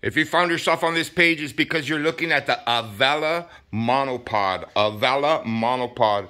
If you found yourself on this page, it's because you're looking at the Avela monopod. Avela monopod.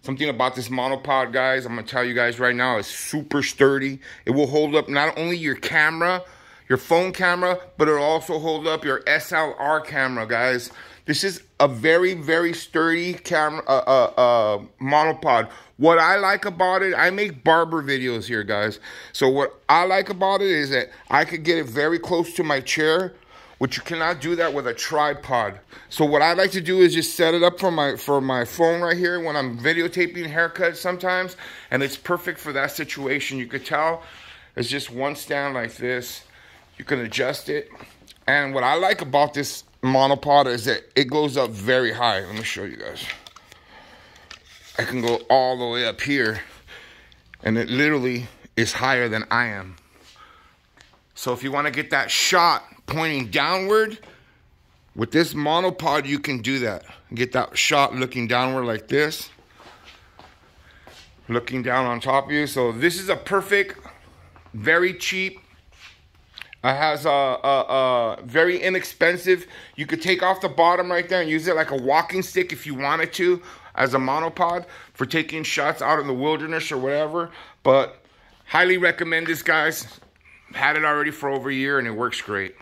Something about this monopod, guys, I'm gonna tell you guys right now, is super sturdy. It will hold up not only your camera, your phone camera, but it'll also hold up your SLR camera, guys. This is a very, very sturdy camera, uh, uh, uh, monopod. What I like about it, I make barber videos here, guys. So what I like about it is that I could get it very close to my chair, which you cannot do that with a tripod. So what I like to do is just set it up for my for my phone right here when I'm videotaping haircuts sometimes, and it's perfect for that situation. You could tell it's just one stand like this. You can adjust it. And what I like about this monopod is that it goes up very high. Let me show you guys. I can go all the way up here and it literally is higher than I am. So if you want to get that shot pointing downward, with this monopod you can do that. Get that shot looking downward like this. Looking down on top of you. So this is a perfect, very cheap, it has a, a, a, very inexpensive. You could take off the bottom right there and use it like a walking stick if you wanted to as a monopod for taking shots out in the wilderness or whatever. But highly recommend this, guys. Had it already for over a year and it works great.